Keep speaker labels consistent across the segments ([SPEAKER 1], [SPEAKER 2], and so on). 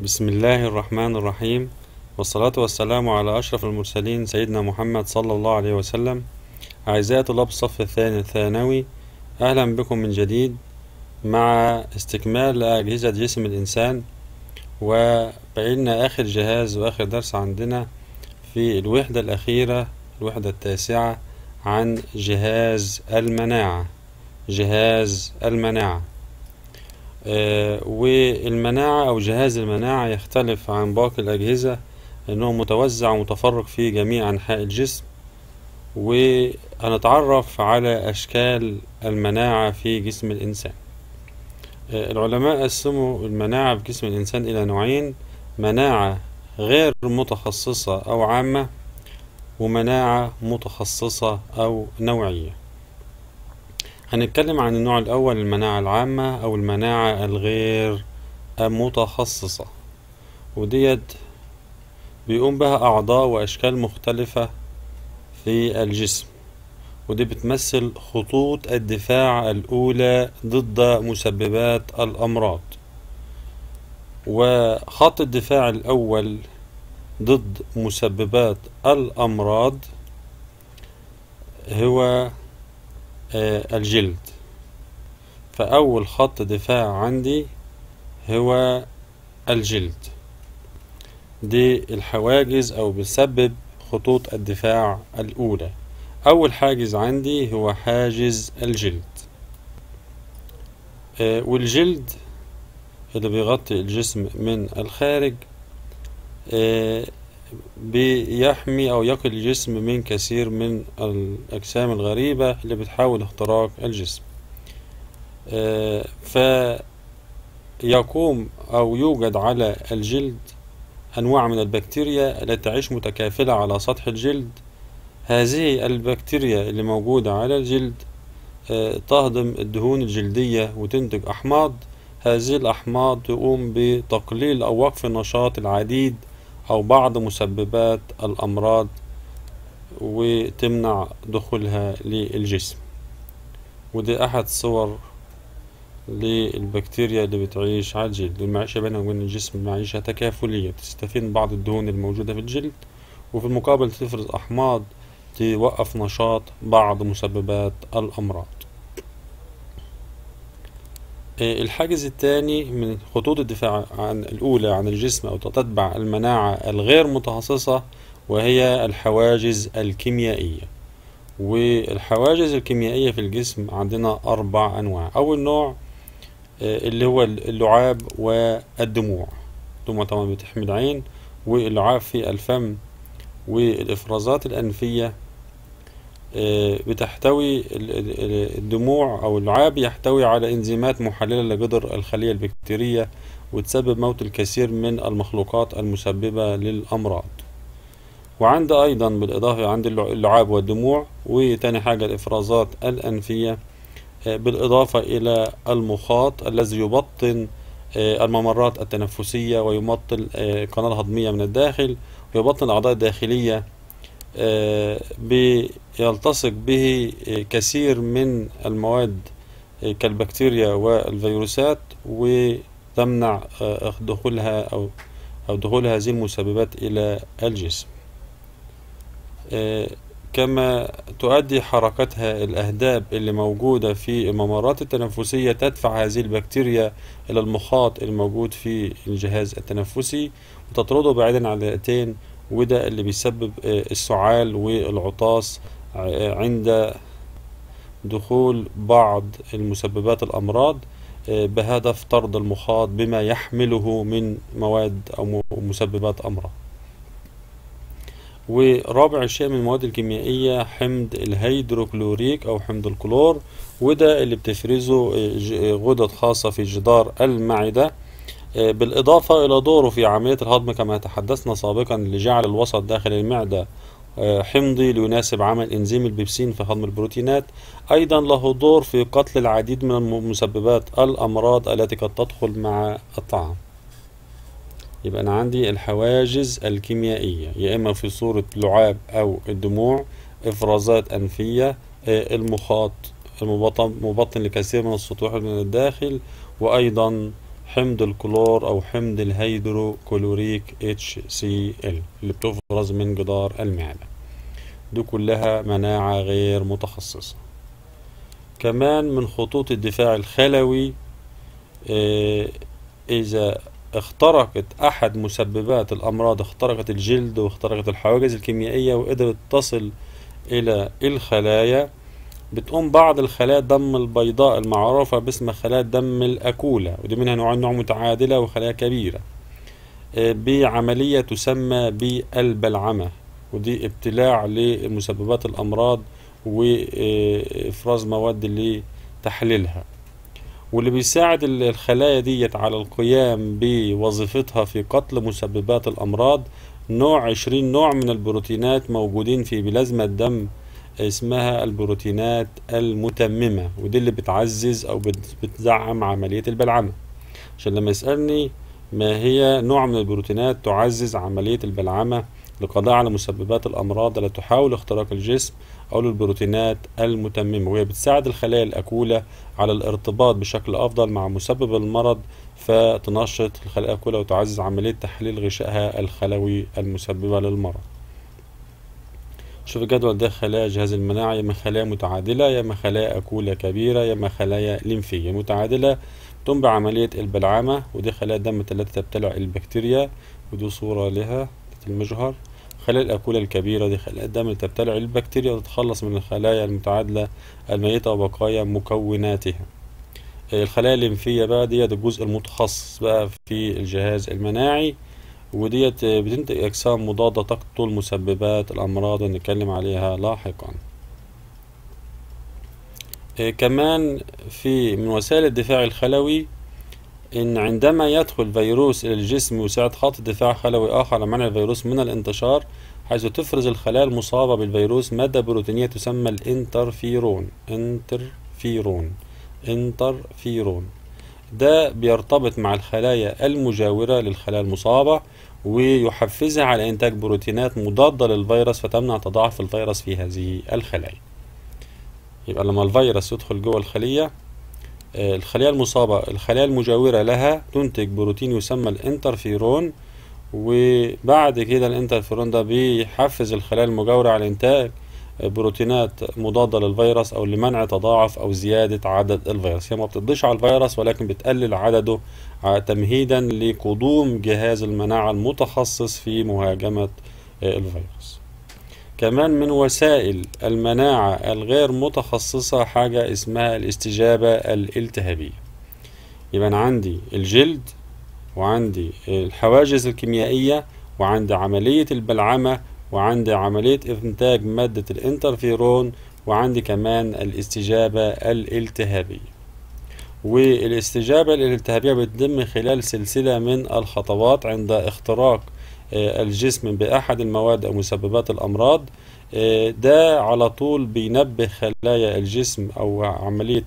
[SPEAKER 1] بسم الله الرحمن الرحيم. والصلاة والسلام على أشرف المرسلين سيدنا محمد صلى الله عليه وسلم. أعزائي طلاب الصف الثاني الثانوي أهلا بكم من جديد. مع استكمال أجهزة جسم الإنسان وبقينا آخر جهاز وآخر درس عندنا في الوحدة الأخيرة الوحدة التاسعة عن جهاز المناعة. جهاز المناعة. والمناعة أو جهاز المناعة يختلف عن باقي الأجهزة أنه متوزع ومتفرق في جميع أنحاء الجسم. وهنتعرف على أشكال المناعة في جسم الإنسان. آه، العلماء قسموا المناعة في جسم الإنسان إلى نوعين مناعة غير متخصصة أو عامة ومناعة متخصصة أو نوعية. هنتكلم عن النوع الأول المناعة العامة أو المناعة الغير متخصصة. وديت بيقوم بها أعضاء وأشكال مختلفة في الجسم. ودي بتمثل خطوط الدفاع الأولى ضد مسببات الأمراض. وخط الدفاع الأول ضد مسببات الأمراض هو الجلد. فأول خط دفاع عندي هو الجلد. دي الحواجز أو بتسبب خطوط الدفاع الأولى. أول حاجز عندي هو حاجز الجلد. آه، والجلد اللي بيغطي الجسم من الخارج آه، بيحمي أو يقي الجسم من كثير من الأجسام الغريبة اللي بتحاول اختراق الجسم. آه، فيقوم أو يوجد على الجلد أنواع من البكتيريا التي تعيش متكافلة على سطح الجلد. هذه البكتيريا اللي موجودة على الجلد آه، تهضم الدهون الجلدية وتنتج أحماض. هذه الأحماض تقوم بتقليل أو وقف نشاط العديد أو بعض مسببات الأمراض وتمنع دخولها للجسم. ودي أحد صور للبكتيريا اللي بتعيش على الجلد. المعيشة بينها وبين الجسم معيشة تكافلية تستفيد بعض الدهون الموجودة في الجلد. وفي المقابل تفرز أحماض توقف نشاط بعض مسببات الأمراض. الحاجز الثاني من خطوط الدفاع عن الأولى عن الجسم أو تتبع المناعة الغير متخصصة وهي الحواجز الكيميائية. والحواجز الكيميائية في الجسم عندنا أربع أنواع. أول نوع آه، اللي هو اللعاب والدموع. الدموع طبعا بتحمي العين واللعاب في الفم والإفرازات الأنفية آه، بتحتوي الدموع أو اللعاب يحتوي على إنزيمات محللة لجدر الخلية البكتيرية وتسبب موت الكثير من المخلوقات المسببة للأمراض. وعند أيضا بالإضافة عند اللعاب والدموع وتاني حاجة الإفرازات الأنفية آه، بالإضافة إلى المخاط الذي يبطن آه، الممرات التنفسية ويمطل القناة الهضمية من الداخل ويبطن الأعضاء الداخلية بيلتصق به كثير من المواد كالبكتيريا والفيروسات وتمنع دخولها أو أو دخول هذه المسببات إلى الجسم. كما تؤدي حركتها الأهداب اللي موجودة في الممرات التنفسية تدفع هذه البكتيريا إلى المخاط الموجود في الجهاز التنفسي وتطرده بعيدا عن الرئتين وده اللي بيسبب السعال والعطاس عند دخول بعض المسببات الأمراض بهدف طرد المخاط بما يحمله من مواد أو مسببات أمراض. ورابع شيء من المواد الكيميائية حمض الهيدروكلوريك أو حمض الكلور وده اللي بتفرزه غدد خاصة في جدار المعدة. بالإضافة إلى دوره في عملية الهضم كما تحدثنا سابقا لجعل الوسط داخل المعدة حمضي ليناسب عمل إنزيم البيبسين في هضم البروتينات. أيضا له دور في قتل العديد من مسببات الأمراض التي قد تدخل مع الطعام. يبقى أنا عندي الحواجز الكيميائية يا إما في صورة لعاب أو الدموع إفرازات أنفية المخاط المبطن مبطن لكثير من السطوح من الداخل وأيضا حمض الكلور أو حمض الهيدروكلوريك HCl اللي بتفرز من جدار المعدة. دي كلها مناعة غير متخصصة. كمان من خطوط الدفاع الخلوي آه، إذا اخترقت أحد مسببات الأمراض اخترقت الجلد واخترقت الحواجز الكيميائية وقدرت تصل إلى الخلايا بتقوم بعض الخلايا الدم البيضاء المعروفة باسم خلايا الدم الأكولة ودي منها نوعين نوع متعادلة وخلايا كبيرة. آه، بعملية تسمى بالبلعمة ودي ابتلاع لمسببات الأمراض وإفراز مواد لتحليلها. واللي بيساعد ال- الخلايا ديت على القيام بوظيفتها في قتل مسببات الأمراض نوع عشرين نوع من البروتينات موجودين في بلازما الدم اسمها البروتينات المتممة ودي اللي بتعزز أو بت- بتدعم عملية البلعمة. عشان لما يسألني ما هي نوع من البروتينات تعزز عملية البلعمة للقضاء على مسببات الأمراض التي تحاول اختراق الجسم أو للبروتينات المتممة وهي بتساعد الخلايا الأكولة على الارتباط بشكل أفضل مع مسبب المرض فتنشط الخلايا الأكولة وتعزز عملية تحليل غشائها الخلوي المسببة للمرض. شوف الجدول ده خلايا جهاز المناعة يا إما خلايا متعادلة يا إما خلايا أكولة كبيرة يا إما خلايا ليمفية متعادلة. تقوم بعملية البلعمة ودي خلايا الدم التي تبتلع البكتيريا ودي صورة لها المجهر. خلايا الأكولة الكبيرة دي خلايا الدم اللي تبتلع البكتيريا وتتخلص من الخلايا المتعادلة الميتة وبقايا مكوناتها. الخلايا الليمفية بقى ديت الجزء المتخصص بقى في الجهاز المناعي. وديت بتنتج أجسام مضادة تقتل مسببات الأمراض اللي نتكلم عليها لاحقا. آه، كمان في من وسائل الدفاع الخلوي إن عندما يدخل فيروس إلى الجسم يساعد خط دفاع خلوي آخر على منع الفيروس من الانتشار حيث تفرز الخلايا المصابة بالفيروس مادة بروتينية تسمى الانترفيرون. انترفيرون. انترفيرون. ده بيرتبط مع الخلايا المجاورة للخلايا المصابة ويحفزها على إنتاج بروتينات مضادة للفيروس فتمنع تضاعف الفيروس في هذه الخلايا. يبقى لما الفيروس يدخل جوه الخلية آه، الخلية المصابة الخلايا المجاورة لها تنتج بروتين يسمى الإنترفيرون وبعد كده الإنترفيرون ده بيحفز الخلايا المجاورة على إنتاج بروتينات مضادة للفيروس أو لمنع تضاعف أو زيادة عدد الفيروس. هي ما بتقضيش على الفيروس ولكن بتقلل عدده تمهيدا لقدوم جهاز المناعة المتخصص في مهاجمة آه، الفيروس. كمان من وسائل المناعة الغير متخصصة حاجة اسمها الاستجابة الالتهابية. يبقى أنا عندي الجلد وعندي الحواجز الكيميائية وعندي عملية البلعمة وعندي عملية إنتاج مادة الإنترفيرون وعندي كمان الاستجابة الالتهابية. والاستجابة الالتهابية بتتم خلال سلسلة من الخطوات عند اختراق آه، الجسم بأحد المواد أو مسببات الأمراض. آه، ده على طول بينبه خلايا الجسم أو عملية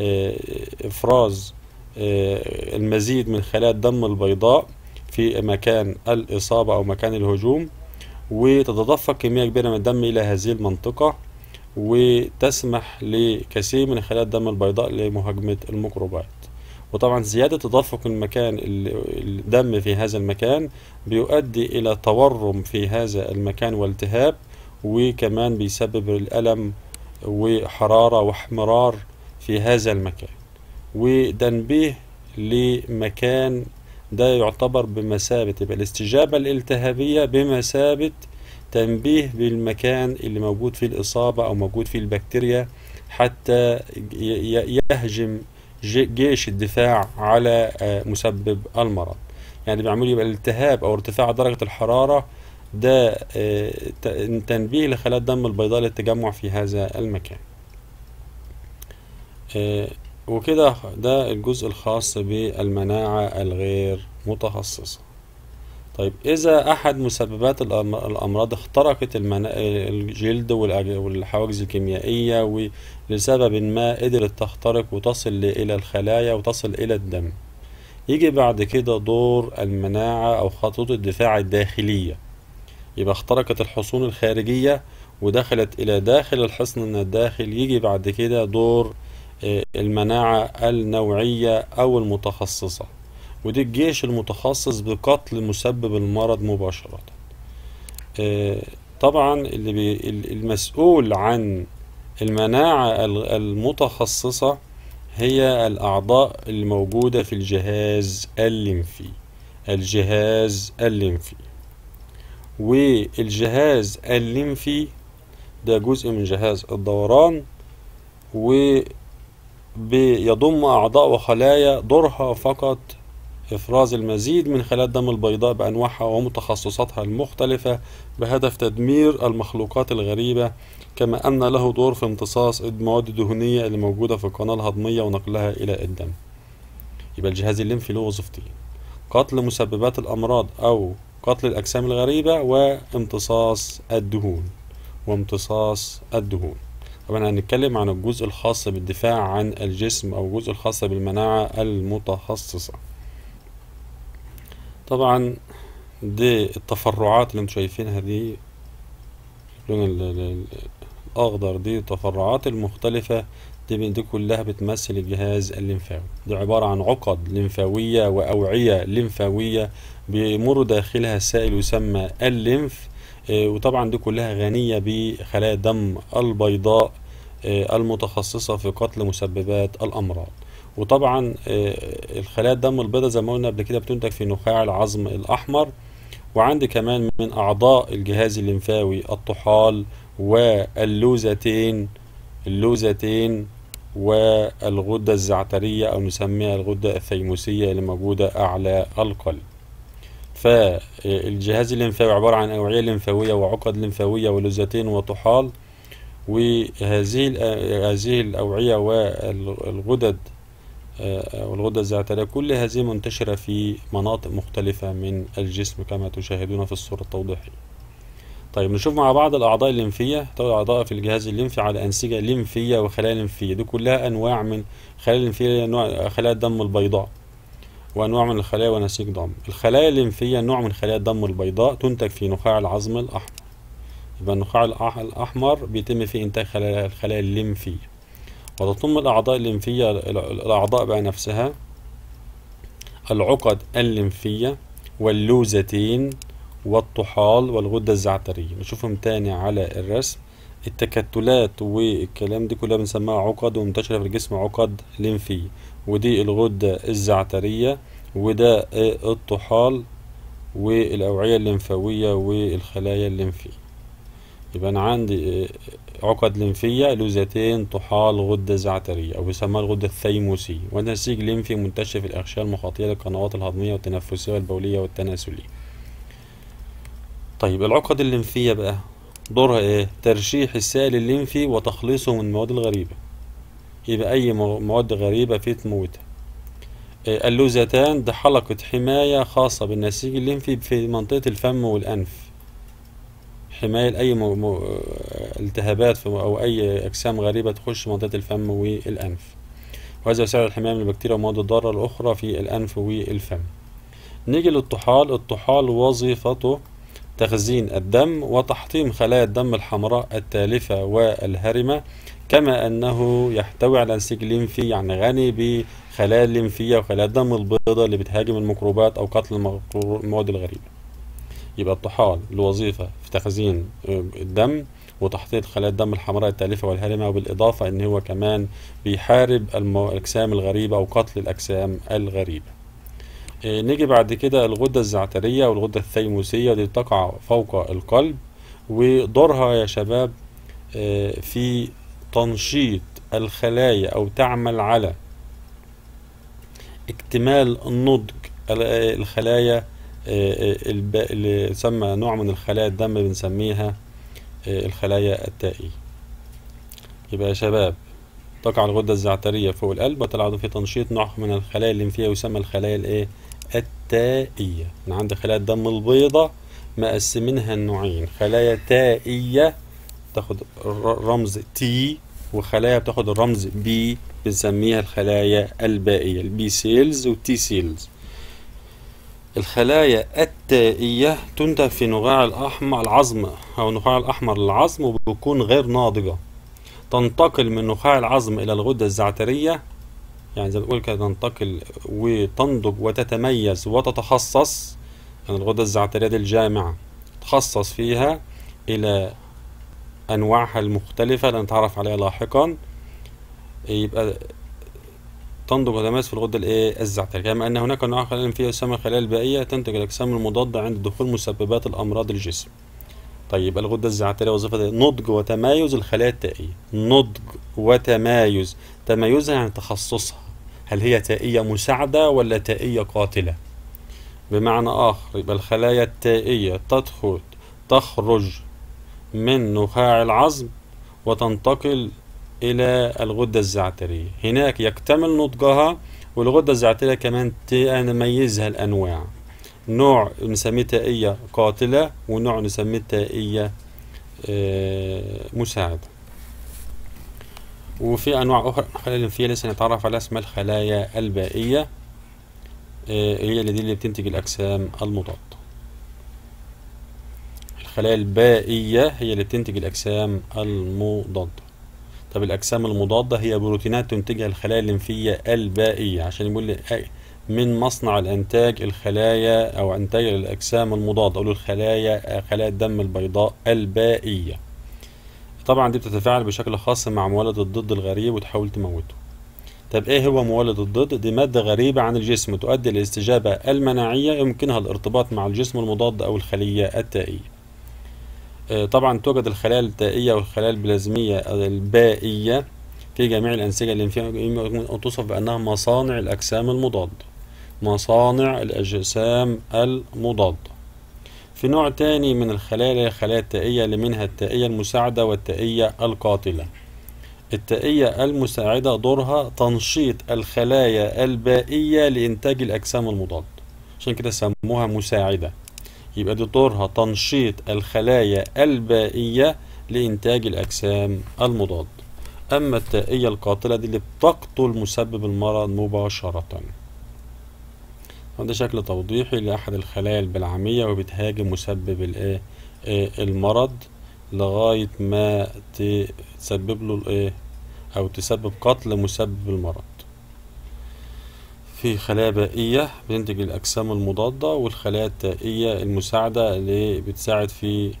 [SPEAKER 1] آه، إفراز المزيد من خلايا الدم البيضاء في مكان الإصابة أو مكان الهجوم. وتتدفق كمية كبيرة من الدم إلى هذه المنطقة وتسمح لكثير من خلايا الدم البيضاء لمهاجمة الميكروبات. وطبعا زيادة تدفق المكان ال- الدم في هذا المكان بيؤدي إلى تورم في هذا المكان والتهاب وكمان بيسبب الألم وحرارة واحمرار في هذا المكان. وتنبيه لمكان ده يعتبر بمثابة يبقى الاستجابة الالتهابية بمثابة تنبيه بالمكان اللي موجود فيه الإصابة أو موجود فيه البكتيريا حتى يهجم جيش الدفاع على آه، مسبب المرض. يعني بيعملوا يبقى الالتهاب أو ارتفاع درجة الحرارة ده آه، تنبيه لخلايا الدم البيضاء للتجمع في هذا المكان. آه، وكده ده الجزء الخاص بالمناعة الغير متخصصة. طيب إذا أحد مسببات الأم- الأمراض اخترقت المنا... الجلد والحواجز الكيميائية ولسبب ما قدرت تخترق وتصل إلى الخلايا وتصل إلى الدم. يجي بعد كده دور المناعة أو خطوط الدفاع الداخلية. يبقى اخترقت الحصون الخارجية ودخلت إلى داخل الحصن الداخل. يجي بعد كده دور المناعة النوعية أو المتخصصة. ودي الجيش المتخصص بقتل مسبب المرض مباشرة. آه، طبعا اللي بي ال- المسؤول عن المناعة ال- المتخصصة هي الأعضاء الموجودة في الجهاز الليمفي. الجهاز الليمفي. والجهاز الليمفي ده جزء من جهاز الدوران وبيضم أعضاء وخلايا دورها فقط إفراز المزيد من خلايا الدم البيضاء بأنواعها ومتخصصاتها المختلفة بهدف تدمير المخلوقات الغريبة كما أن له دور في امتصاص المواد الدهنية اللي موجودة في القناة الهضمية ونقلها إلى الدم. يبقى الجهاز الليمفي له وظيفتين قتل مسببات الأمراض أو قتل الأجسام الغريبة وامتصاص الدهون وامتصاص الدهون. طبعا هنتكلم عن الجزء الخاص بالدفاع عن الجسم أو الجزء الخاص بالمناعة المتخصصة. طبعا دي التفرعات اللي أنتم شايفينها دي اللون ال- ال- الأخضر دي التفرعات المختلفة دي, دي كلها بتمثل الجهاز الليمفاوي. دي عبارة عن عقد ليمفاوية وأوعية ليمفاوية بيمر داخلها سائل يسمى الليمف. آه، وطبعا دي كلها غنية بخلايا الدم البيضاء المتخصصة في قتل مسببات الأمراض. وطبعا آه، الخلايا الدم البيضاء زي ما قلنا قبل كده بتنتج في نخاع العظم الأحمر. وعندي كمان من أعضاء الجهاز الليمفاوي الطحال واللوزتين اللوزتين والغدة الزعترية أو نسميها الغدة الثيموسية اللي موجودة أعلى القلب. فالجهاز الليمفاوي عبارة عن أوعية ليمفاوية وعقد ليمفاوية ولوزتين وطحال. وهذه هذه الأوعية والغدد آه، والغدة الزعترية كل هذه منتشرة في مناطق مختلفة من الجسم كما تشاهدون في الصورة التوضيحية. طيب نشوف مع بعض الأعضاء الليمفية. تحتوي أعضاء في الجهاز الليمفي على أنسجة ليمفية وخلايا ليمفية. دي كلها أنواع من خلايا الليمفية نوع خلايا الدم البيضاء وأنواع من الخلايا ونسيج دم الخلايا الليمفية نوع من خلايا الدم البيضاء تنتج في نخاع العظم الأحمر. يبقى النخاع الأح- الأحمر بيتم فيه إنتاج خلايا الخلايا الليمفية وتضم الأعضاء الليمفية ال- الأعضاء بقى نفسها. العقد الليمفية واللوزتين والطحال والغدة الزعترية. نشوفهم تاني على الرسم. التكتلات والكلام دي كلها بنسميها عقد ومنتشرة في الجسم عقد ليمفية ودي الغدة الزعترية وده الطحال والأوعية الليمفاوية والخلايا الليمفية. يبقى أنا عندي عقد ليمفية لوزتين طحال غدة زعترية أو يسمى الغدة الثيموسية ونسيج ليمفي منتشر في الأغشية المخاطية للقنوات الهضمية والتنفسية والبولية والتناسلية. طيب العقد الليمفية بقى دورها إيه؟ ترشيح السائل الليمفي وتخليصه من المواد الغريبة. يبقى أي مو- مواد غريبة فيه تموتها. آه، اللوزتان ده حلقة حماية خاصة بالنسيج الليمفي في منطقة الفم والأنف. حماية لأي التهابات. أو أي أجسام غريبة تخش منطقة الفم والأنف. وهذا يساعد الحماية من البكتيريا والمواد الضارة الأخرى في الأنف والفم. نيجي للطحال. الطحال وظيفته تخزين الدم وتحطيم خلايا الدم الحمراء التالفة والهرمة كما أنه يحتوي على نسيج ليمفي يعني غني بخلايا الليمفية وخلايا الدم البيضاء اللي بتهاجم الميكروبات أو قتل المواد الغريبة. يبقى الطحال له وظيفة في تخزين آه، الدم وتحطيم خلايا الدم الحمراء التالفة والهرمة وبالإضافة إن هو كمان بيحارب الأجسام الغريبة أو قتل الأجسام الغريبة. آه، نيجي بعد كده الغدة الزعترية والغدة الثيموسية دي تقع فوق القلب ودورها يا شباب آه، في تنشيط الخلايا أو تعمل على اكتمال آه، الخلايا اللي تسمى نوع من الخلايا الدم بنسميها آه، الخلايا التائية. يبقى يا شباب تقع الغدة الزعترية فوق القلب وتلعب في تنشيط نوع من الخلايا الليمفية يسمى الخلايا الإيه؟ التائية. من عند خلايا الدم البيضاء مقسمينها النوعين. خلايا تائية تاخد رمز T وخلايا بتاخد الرمز B بنسميها الخلايا البائية ال B cells وال T cells الخلايا التائية تنتج في نخاع الأحمر العظم. أو النخاع الأحمر للعظم وبتكون غير ناضجة. تنتقل من نخاع العظم إلى الغدة الزعترية. يعني زي ما بنقول كده تنتقل وتنضج وتتميز وتتخصص. يعني الغدة الزعترية دي الجامعة تخصص فيها إلى أنواعها المختلفة اللي نتعرف عليها لاحقا. يبقى تنضج وتتميز في الغدة الإيه؟ الزعترية كما أن هناك أنواع خلايا فيها تسمى الخلايا البائية تنتج الأجسام المضادة عند دخول مسببات الأمراض الجسم طيب الغدة الزعترية وظيفتها نضج وتمايز الخلايا التائية. نضج وتمايز. تمايزها يعني تخصصها. هل هي تائية مساعدة ولا تائية قاتلة؟ بمعنى آخر يبقى الخلايا التائية تدخل تخرج من نخاع العظم وتنتقل إلى الغدة الزعترية. هناك يكتمل نضجها والغدة الزعترية كمان تميزها الأنواع. نوع نسميه تائية قاتلة ونوع نسميه تائية آه، مساعدة. وفي أنواع أخرى الخلايا الليمفية لسه نتعرف عليها اسمها الخلايا البائية آه، هي اللي دي اللي بتنتج الأجسام المضادة. الخلايا البائية هي اللي بتنتج الأجسام المضادة. طب الأجسام المضادة هي بروتينات تنتجها الخلايا الليمفية البائية عشان يقول لي من مصنع الإنتاج الخلايا أو إنتاج الأجسام المضادة أو الخلايا خلايا الدم البيضاء البائية. طبعا دي بتتفاعل بشكل خاص مع مولد الضد الغريب وتحاول تموته. طب إيه هو مولد الضد؟ دي مادة غريبة عن الجسم تؤدي للاستجابة المناعية يمكنها الارتباط مع الجسم المضاد أو الخلية التائية. طبعا توجد الخلايا التائية والخلايا البلازمية البائية في جميع الأنسجة الليمفية توصف بأنها مصانع الأجسام المضادة مصانع الأجسام المضادة في نوع تاني من الخلايا اللي الخلايا التائية اللي منها التائية المساعدة والتائية القاتلة. التائية المساعدة دورها تنشيط الخلايا البائية لإنتاج الأجسام المضادة عشان كده سموها مساعدة. يبقى دي دورها تنشيط الخلايا البائية لإنتاج الأجسام المضادة أما التائية القاتلة دي اللي بتقتل مسبب المرض مباشرة. وده شكل توضيحي لأحد الخلايا البلعمية وبتهاجم مسبب الإيه؟ آه، المرض لغاية ما تسبب له الإيه؟ أو تسبب قتل مسبب المرض. في خلايا بائية بتنتج الأجسام المضادة والخلايا التائية المساعدة اللي بتساعد في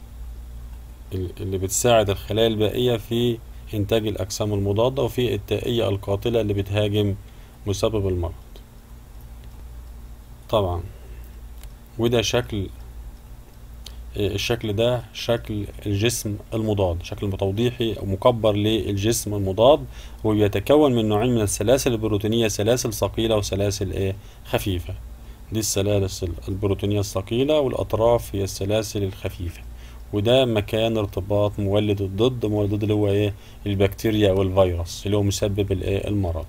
[SPEAKER 1] اللي بتساعد الخلايا البائية في إنتاج الأجسام المضادة وفي التائية القاتلة اللي بتهاجم مسبب المرض. طبعا. وده شكل الشكل ده شكل الجسم المضاد شكل توضيحي مكبر للجسم المضاد وبيتكون من نوعين من السلاسل البروتينية سلاسل ثقيلة وسلاسل إيه؟ خفيفة. دي السلاسل البروتينية الثقيلة والأطراف هي السلاسل الخفيفة. وده مكان ارتباط مولد الضد مولد الضد اللي هو إيه؟ البكتيريا أو الفيروس اللي هو مسبب الإيه؟ المرض.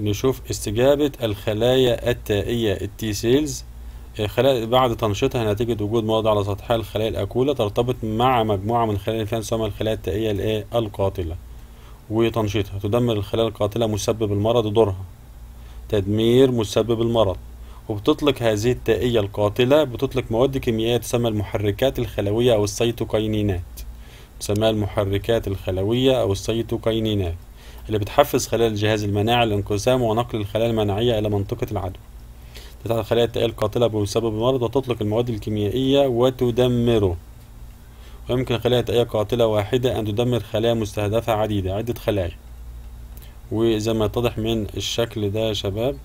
[SPEAKER 1] نشوف استجابة الخلايا التائية ال T cells خلايا بعد تنشيطها نتيجة وجود مواد على سطحها الخلايا الأكولة ترتبط مع مجموعة من الخلايا فيها تسمى الخلايا التائية الإيه القاتلة وتنشيطها. تدمر الخلايا القاتلة مسبب المرض دورها. تدمير مسبب المرض. وبتطلق هذه التائية القاتلة بتطلق مواد كيميائية تسمى المحركات الخلوية أو السيتوكاينينات تسمى المحركات الخلوية أو السيتوكاينينات اللي بتحفز خلايا الجهاز المناعي الانقسام ونقل الخلايا المناعية إلى منطقة العدوى. تتعرض الخلايا التائية القاتلة بسبب المرض وتطلق المواد الكيميائية وتدمره. ويمكن الخلايا التائية قاتلة واحدة أن تدمر خلايا مستهدفة عديدة عدة خلايا. وزي ما يتضح من الشكل ده يا شباب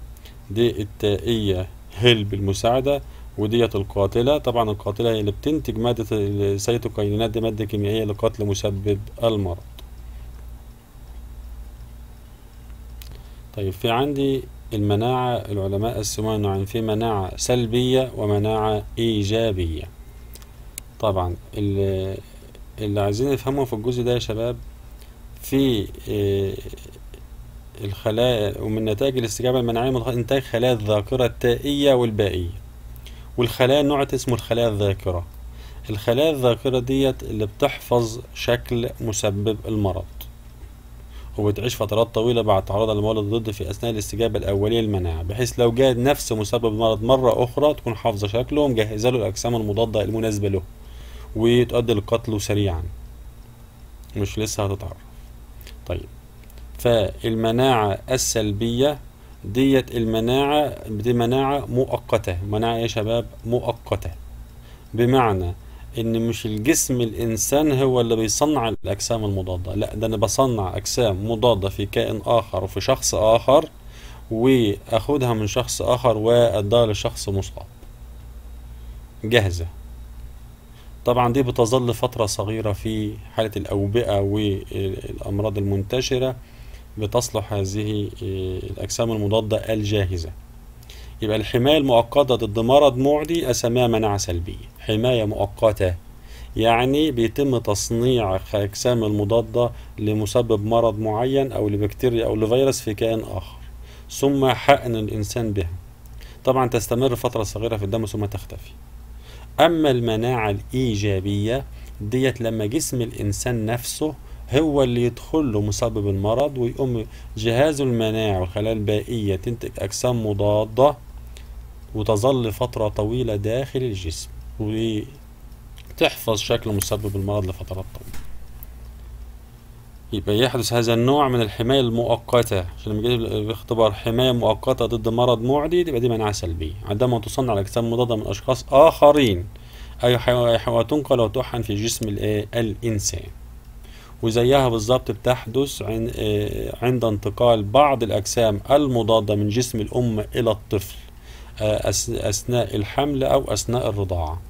[SPEAKER 1] دي التائية هلب المساعدة وديت القاتلة. طبعا القاتلة هي اللي بتنتج مادة السيتوكاينات دي مادة كيميائية لقتل مسبب المرض. طيب في عندي المناعة العلماء قسموها نوعين في مناعة سلبية ومناعة إيجابية. طبعا اللي, اللي عايزين نفهمه في الجزء ده يا شباب في آه، الخلايا ومن نتائج الاستجابة المناعية من إنتاج خلايا الذاكرة التائية والبائية. والخلايا نوع اسمه الخلايا الذاكرة. الخلايا الذاكرة ديت اللي بتحفظ شكل مسبب المرض. وبتعيش فترات طويلة بعد تعرضها لمواد الضد في أثناء الاستجابة الأولية للمناعة بحيث لو جاء نفس مسبب المرض مرة أخرى تكون حافظة شكله ومجهزة له الأجسام المضادة المناسبة له وتؤدي لقتله سريعا. مش لسه هتتعرف. طيب. فالمناعة السلبية ديت المناعة دي مناعة مؤقتة. مناعة يا شباب؟ مؤقتة. بمعنى إن مش الجسم الإنسان هو اللي بيصنع الأجسام المضادة. لا ده أنا بصنع أجسام مضادة في كائن آخر وفي شخص آخر واخدها من شخص آخر وأديها لشخص مصاب. جاهزة. طبعا دي بتظل فترة صغيرة في حالة الأوبئة والأمراض المنتشرة بتصلح هذه الأجسام المضادة الجاهزة. يبقى الحماية المؤقتة ضد مرض معدي أسميها مناعة سلبية. حماية مؤقتة يعني بيتم تصنيع أجسام المضادة لمسبب مرض معين أو لبكتيريا أو لفيروس في كائن آخر ثم حقن الإنسان بها. طبعا تستمر فترة صغيرة في الدم ثم تختفي. أما المناعة الإيجابية ديت لما جسم الإنسان نفسه هو اللي يدخل له مسبب المرض ويقوم جهازه المناعي والخلايا البائية تنتج أجسام مضادة وتظل فترة طويلة داخل الجسم وتحفظ شكل مسبب المرض لفترات طويلة. يبقى يحدث هذا النوع من الحماية المؤقتة. عشان لما يجي الاختبار حماية مؤقتة ضد مرض معدي تبقى دي مناعة سلبية. عندما تصنع الأجسام مضادة من أشخاص آخرين أي وتنقل وتحن في جسم الإنسان. وزيها بالظبط بتحدث عند انتقال بعض الأجسام المضادة من جسم الأم إلى الطفل أثناء الحمل أو أثناء الرضاعة.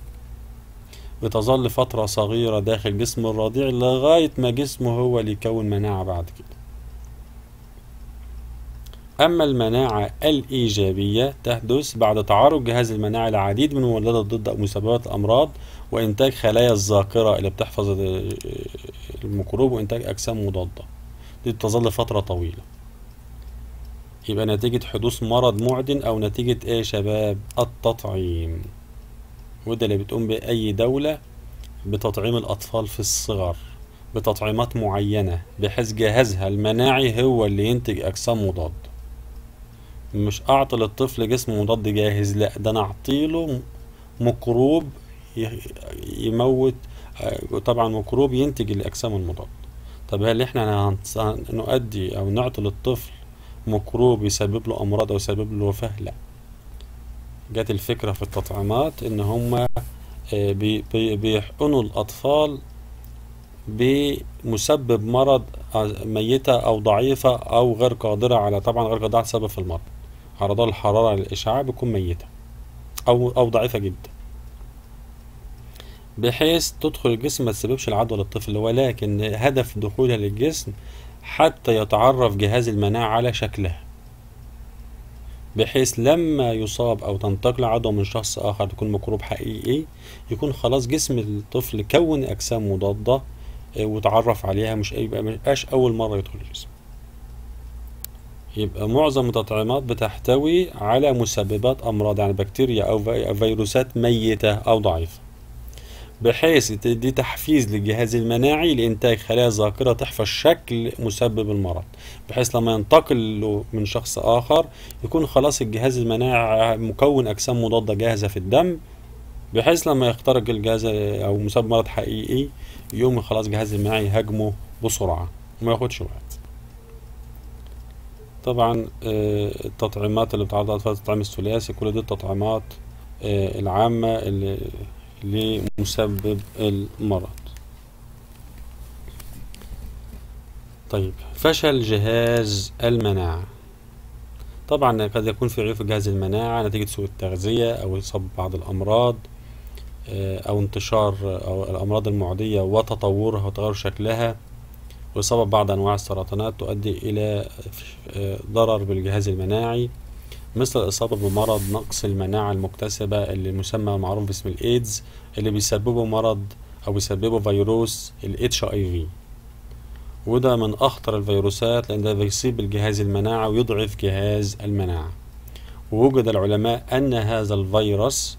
[SPEAKER 1] بتظل فترة صغيرة داخل جسم الرضيع لغاية ما جسمه هو اللي يكون مناعة بعد كده. أما المناعة الإيجابية تحدث بعد تعرض جهاز المناعة لعديد من المولدات ضد مسببات الأمراض وإنتاج خلايا الذاكرة اللي بتحفظ الميكروب وإنتاج أجسام مضادة. دي تظل فترة طويلة. يبقى نتيجة حدوث مرض معدن أو نتيجة إيه يا شباب؟ التطعيم. وده اللي بتقوم بأي دولة بتطعيم الأطفال في الصغر بتطعيمات معينة بحيث جهازها المناعي هو اللي ينتج أجسام مضاد مش أعطي للطفل جسم مضاد جاهز لأ ده أنا أعطيله ميكروب يموت طبعا ميكروب ينتج الأجسام المضاد طب هل إحنا نؤدي أو نعطي للطفل ميكروب يسبب له أمراض أو يسبب له وفاة؟ لا. جت الفكرة في التطعيمات إن هما بيحقنوا الأطفال بمسبب مرض ميتة أو ضعيفة أو غير قادرة على طبعا غير قادرة على سبب في المرض. عرضها الحرارة للإشعاع بتكون ميتة أو أو ضعيفة جدا. بحيث تدخل الجسم ما تسببش العدوى للطفل ولكن هدف دخولها للجسم حتى يتعرف جهاز المناعة على شكلها. بحيث لما يصاب أو تنتقل عدوى من شخص آخر تكون ميكروب حقيقي يكون خلاص جسم الطفل كون اجسام مضادة وتعرف عليها مش يبقاش أول مرة يدخل الجسم. يبقى معظم التطعيمات بتحتوي على مسببات أمراض يعني بكتيريا أو فيروسات ميتة أو ضعيفة. بحيث دي تحفيز للجهاز المناعي لإنتاج خلايا ذاكرة تحفظ شكل مسبب المرض بحيث لما ينتقل من شخص آخر يكون خلاص الجهاز المناعي مكون أجسام مضادة جاهزة في الدم بحيث لما يخترق الجهاز أو مسبب مرض حقيقي يقوم خلاص الجهاز المناعي يهاجمه بسرعة وما ياخدش وقت. طبعا التطعيمات اللي بتعرض على التطعيم الثلاثي كل دي التطعيمات العامة اللي لمسبب المرض. طيب فشل جهاز المناعة. طبعا قد يكون في عيوب في جهاز المناعة نتيجة سوء التغذية أو إصابة بعض الأمراض أو انتشار أو الأمراض المعدية وتطورها وتغير شكلها وإصابة بعض أنواع السرطانات تؤدي إلى ضرر بالجهاز المناعي. مثل الإصابة بمرض نقص المناعة المكتسبة اللي مسمى معروف باسم الإيدز اللي بيسببه مرض أو بيسببه فيروس ال HIV وده من أخطر الفيروسات لأن ده بيصيب الجهاز المناعي ويضعف جهاز المناعة. ووجد العلماء أن هذا الفيروس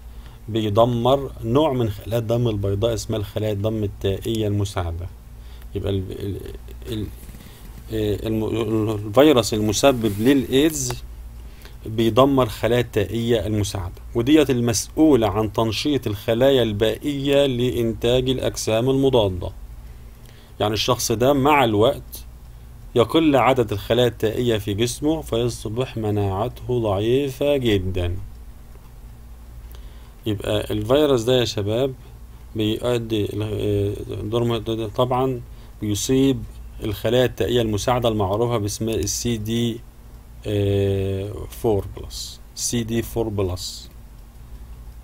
[SPEAKER 1] بيدمر نوع من خلايا الدم البيضاء اسمها الخلايا الدم التائية المساعدة. يبقى ال ال ال الفيروس المسبب للإيدز بيدمر خلايا التائية المساعدة وديت المسؤولة عن تنشيط الخلايا البائية لإنتاج الأجسام المضادة. يعني الشخص ده مع الوقت يقل عدد الخلايا التائية في جسمه فيصبح مناعته ضعيفة جدا. يبقى الفيروس ده يا شباب بيؤدي م- طبعا بيصيب الخلايا التائية المساعدة المعروفة باسم السي دي 4 plus CD 4 plus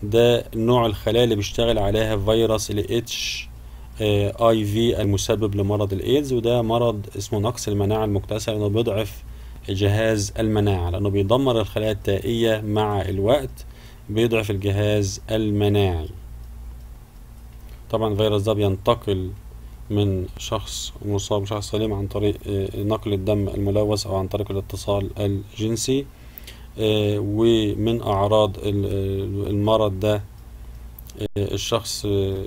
[SPEAKER 1] ده نوع الخلايا اللي بيشتغل عليها فيروس ال H اي في المسبب لمرض الايدز وده مرض اسمه نقص المناعة المكتسبة لأنه بيضعف جهاز المناعة لأنه بيدمر الخلايا التائية مع الوقت بيضعف الجهاز المناعي. طبعا الفيروس ده بينتقل من شخص مصاب شخص سليم عن طريق آه، نقل الدم الملوث أو عن طريق الاتصال الجنسي آه، ومن أعراض ال- المرض ده آه، الشخص آه،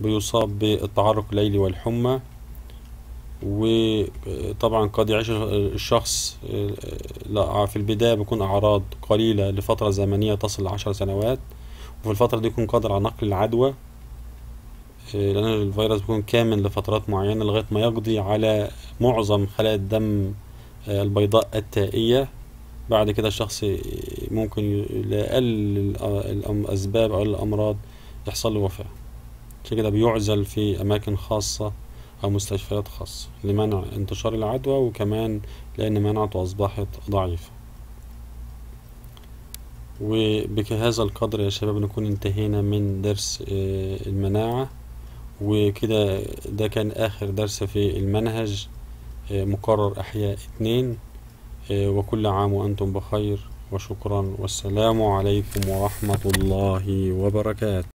[SPEAKER 1] بيصاب بالتعرق الليلي والحمى وطبعا قد يعيش الشخص آه، لا- في البداية بيكون أعراض قليلة لفترة زمنية تصل لعشر سنوات وفي الفترة دي يكون قادر على نقل العدوى آه، لأن الفيروس بيكون كامن لفترات معينة لغاية ما يقضي على معظم خلايا الدم آه، البيضاء التائية. بعد كده الشخص ممكن لأقل الأ- الأسباب أو الأمراض يحصل له وفاة. عشان كده بيعزل في أماكن خاصة أو مستشفيات خاصة لمنع انتشار العدوى وكمان لأن مناعته أصبحت ضعيفة. وبهذا القدر يا شباب نكون انتهينا من درس آه، المناعة. وكده ده كان آخر درس في المنهج آه، مقرر أحياء اتنين آه، وكل عام وأنتم بخير وشكرا والسلام عليكم ورحمة الله وبركاته.